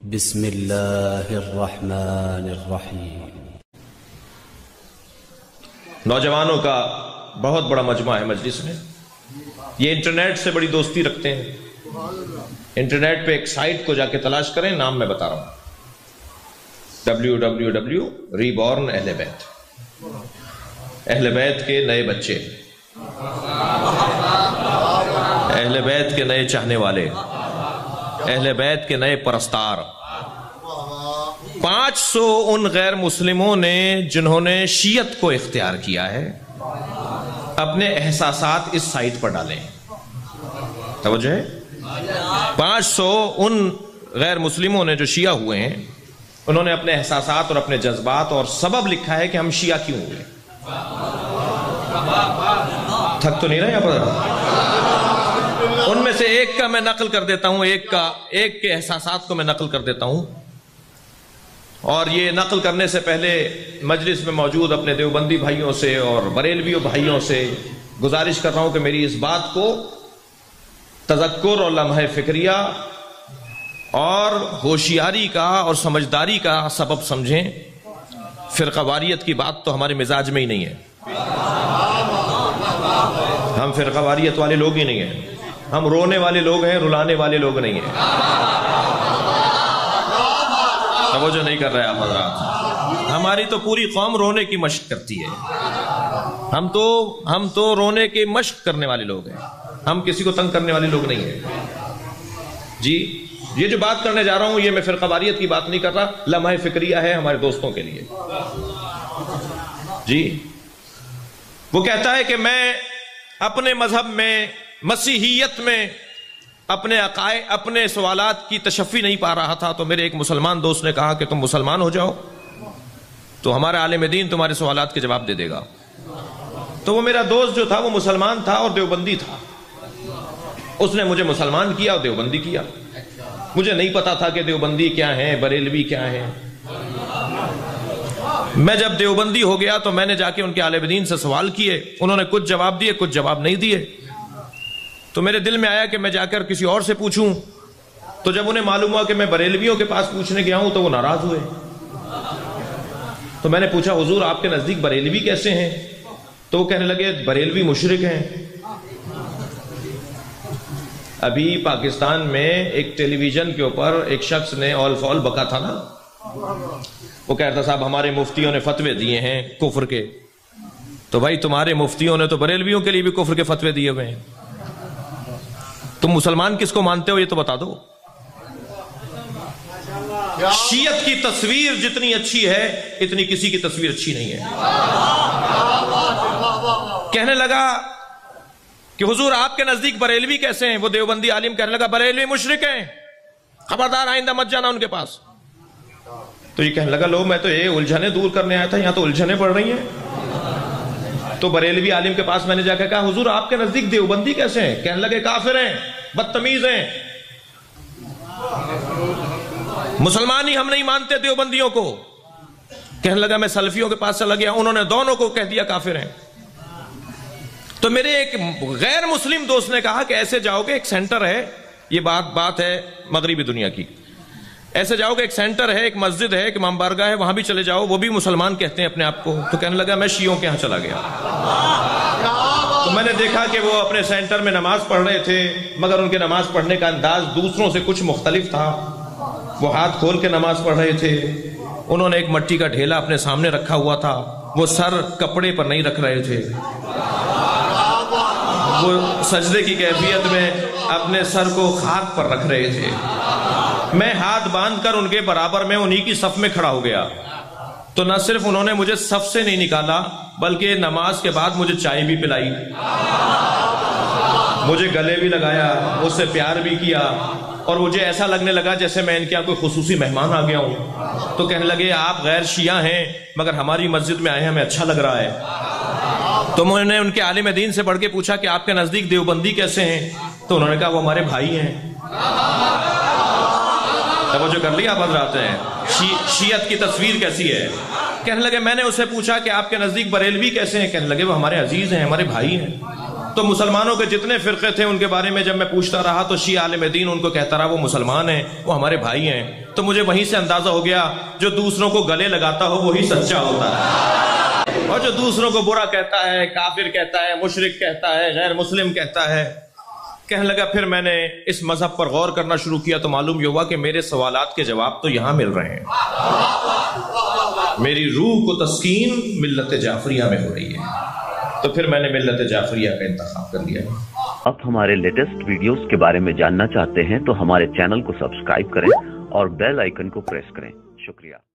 بسم الله الرحمن الرحيم نوجوانوں کا بہت بڑا مجمع ہے مجلس میں۔ یہ انٹرنیٹ سے بڑی دوستی رکھتے ہیں۔ انٹرنیٹ پہ ایک سائٹ کو جا کے تلاش کریں، نام میں بتا رہا ہوں۔ W W W reborn اہل بیت اہل بیت کے نئے بچے۔ اہل بیت کے نئے چاہنے والے۔ اہل بیت کے نئے پرستار۔ پانچ سو ان غیر مسلموں نے جنہوں نے شیعت کو اختیار کیا ہے، اپنے احساسات اس سائٹ پر ڈالیں۔ توجہ۔ پانچ سو ان غیر مسلموں نے جو شیعہ ہوئے ہیں، انہوں نے اپنے احساسات اور اپنے جذبات اور سبب لکھا ہے کہ ہم شیعہ کیوں ہوئے۔ تھک تو نہیں رہے ان میں سے ایک کا میں نقل کر دیتا ہوں، ایک کا، ایک کے احساسات کو میں نقل کر دیتا ہوں۔ اور یہ نقل کرنے سے پہلے مجلس میں موجود اپنے دیوبندی بھائیوں سے اور بریلویوں بھائیوں سے گزارش کر رہا ہوں کہ میری اس بات کو تذکر اور لمحہ فکریہ اور ہوشیاری کا اور سمجھداری کا سبب سمجھیں۔ فرقہ واریت کی بات تو ہمارے مزاج میں ہی نہیں ہے۔ ہم فرقہ واریت والے لوگ ہی نہیں ہیں۔ ہم رونے والے لوگ ہیں، رلانے والے لوگ نہیں ہیں۔ توجہ نہیں کر رہے آپ حضرات۔ ہماری تو پوری قوم رونے کی مشق کرتی ہے۔ ہم تو ہم تو رونے کی مشق کرنے والے لوگ ہیں۔ ہم کسی کو تنگ کرنے والے لوگ نہیں ہیں۔ جی یہ جو بات کرنے جا رہا ہوں، یہ میں فرقہ واریت کی بات نہیں کر رہا۔ لمحہ فکریہ ہے ہمارے دوستوں کے لیے۔ جی۔ وہ کہتا ہے کہ میں اپنے مذہب میں مسیحیت میں اپنے عقائد، اپنے سوالات کی تشفی نہیں پا رہا تھا، تو میرے ایک مسلمان دوست نے کہا کہ تم مسلمان ہو جاؤ، تو ہمارا عالم دین تمہارے سوالات کے جواب دے دے گا۔ تو وہ میرا دوست جو تھا، وہ مسلمان تھا اور دیوبندی تھا۔ اس نے مجھے مسلمان کیا اور دیوبندی کیا۔ مجھے نہیں پتا تھا کہ دیوبندی کیا ہیں، بریلوی کیا ہیں۔ میں جب دیوبندی ہو گیا تو میں نے جا کے ان کے عالم دین سے سوال کیے۔ انہوں نے کچھ جواب دیے، کچھ جواب نہیں دیے۔ تو میرے دل میں آیا کہ میں جا کر کسی اور سے پوچھوں۔ تو جب انہیں معلوم ہوا کہ میں بریلویوں کے پاس پوچھنے گیا ہوں تو وہ ناراض ہوئے۔ تو میں نے پوچھا، حضور، آپ کے نزدیک بریلوی کیسے ہیں؟ تو وہ کہنے لگے، بریلوی مشرق ہیں۔ ابھی پاکستان میں ایک ٹیلی ویژن کے اوپر ایک شخص نے آل فال بکا تھا نا۔ وہ کہتا صاحب، ہمارے مفتیوں نے فتوے دیے ہیں کفر کے۔ تو بھائی، تمہارے مفتیوں نے تو بریلویوں کے لیے بھی کفر کے فتوے دیے ہوئے ہیں۔ تم مسلمان کس کو مانتے ہو یہ تو بتا دو۔ شیعت کی تصویر جتنی اچھی ہے اتنی کسی کی تصویر اچھی نہیں ہے۔ کہنے لگا کہ حضور آپ کے نزدیک بریلوی کیسے ہیں؟ وہ دیوبندی عالم کہنے لگا بریلوی مشرق ہیں۔ خبردار آئندہ مت جانا ان کے پاس۔ تو یہ کہنے لگا لو میں تو یہ الجھنے دور کرنے آیا تھا یہاں تو الجھنے پڑ رہی ہیں۔ تو بریلوی عالم کے پاس میں نے جا کے کہا، حضور، آپ کے نزدیک دیوبندی کیسے ہیں؟ کہنے لگے، کافر ہیں، بدتمیز ہیں۔ مسلمان ہی ہم نہیں مانتے دیوبندیوں کو۔ کہنے لگا، میں سلفیوں کے پاس چلا گیا، انہوں نے دونوں کو کہہ دیا کافر ہیں۔ تو میرے ایک غیر مسلم دوست نے کہا کہ ایسے جاؤ گے، ایک سینٹر ہے، یہ بات بات ہے مغربی دنیا کی۔ ایسے جاؤ گے ایک سینٹر ہے، ایک مسجد ہے، ایک امام بارگاہ ہے، وہاں بھی چلے جاؤ، وہ بھی مسلمان کہتے ہیں اپنے آپ کو۔ تو کہنے لگا، میں شیعوں کے یہاں چلا گیا۔ تو میں نے دیکھا کہ وہ اپنے سینٹر میں نماز پڑھ رہے تھے، مگر ان کے نماز پڑھنے کا انداز دوسروں سے کچھ مختلف تھا۔ وہ ہاتھ کھول کے نماز پڑھ رہے تھے۔ انہوں نے ایک مٹی کا ڈھیلا اپنے سامنے رکھا ہوا تھا۔ وہ سر کپڑے پر نہیں رکھ رہے تھے۔ وہ سجدے کی کیفیت میں اپنے سر کو خاک پر رکھ رہے تھے۔ میں ہاتھ باندھ کر ان کے برابر میں انہی کی صف میں کھڑا ہو گیا۔ تو نہ صرف انہوں نے مجھے صف سے نہیں نکالا، بلکہ نماز کے بعد مجھے چائے بھی پلائی۔ مجھے گلے بھی لگایا، مجھ سے پیار بھی کیا، اور مجھے ایسا لگنے لگا جیسے میں ان کے یہاں کوئی خصوصی مہمان آ گیا ہوں۔ تو کہنے لگے، آپ غیر شیعہ ہیں، مگر ہماری مسجد میں آئے ہیں ہمیں اچھا لگ رہا ہے۔ تو میں نے ان کے عالم دین سے بڑھ کے پوچھا کہ آپ کے نزدیک دیوبندی کیسے ہیں؟ تو انہوں نے کہا، وہ ہمارے بھائی ہیں۔ توجہ کر لیا آپ حضرات ہیں؟ شیعت کی تصویر کیسی ہے؟ کہنے لگے، میں نے اسے پوچھا کہ آپ کے نزدیک بریلوی کیسے ہیں؟ کہنے لگے، وہ ہمارے عزیز ہیں، ہمارے بھائی ہیں۔ تو مسلمانوں کے جتنے فرقے تھے ان کے بارے میں جب میں پوچھتا رہا تو شی عالم دین ان کو کہتا رہا، وہ مسلمان ہیں، وہ ہمارے بھائی ہیں۔ تو مجھے وہیں سے اندازہ ہو گیا، جو دوسروں کو گلے لگاتا ہو وہی سچا ہوتا ہے۔ اور جو دوسروں کو برا کہتا ہے، کافر کہتا ہے، مشرق کہتا ہے، غیر مسلم کہتا ہے کہنے لگا، پھر میں نے اس مذہب پر غور کرنا شروع کیا تو معلوم یہ ہوا کہ میرے سوالات کے جواب تو یہاں مل رہے ہیں۔ میری روح کو تسکین ملت جعفریہ میں ہو رہی ہے۔ تو پھر میں نے ملت جعفریہ کا انتخاب کر لیا۔ اب ہمارے لیٹسٹ ویڈیوز کے بارے میں جاننا چاہتے ہیں تو ہمارے چینل کو سبسکرائب کریں اور بیل آئیکن کو پریس کریں۔ شکریہ۔